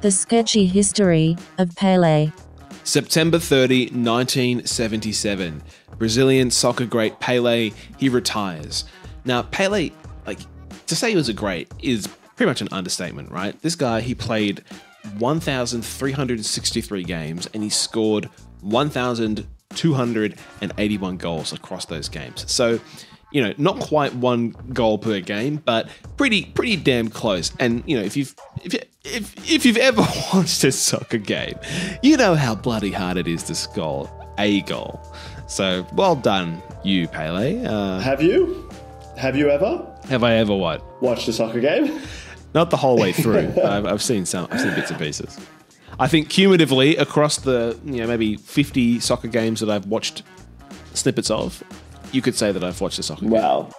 The sketchy history of Pele. September 30, 1977. Brazilian soccer great Pele, he retires. Now, Pele, like, to say he was a great is pretty much an understatement, right? This guy, he played 1,363 games and he scored 1,281 goals across those games. So, you know, not quite one goal per game, but pretty pretty damn close. And you know, if you've if you, if if you've ever watched a soccer game, you know how bloody hard it is to score a goal. So, well done, you Pele. Uh, Have you? Have you ever have I ever what? watched a soccer game? Not the whole way through. I've, I've seen some. I've seen bits and pieces. I think cumulatively across the you know maybe 50 soccer games that I've watched snippets of, you could say that I've watched a soccer game. Well,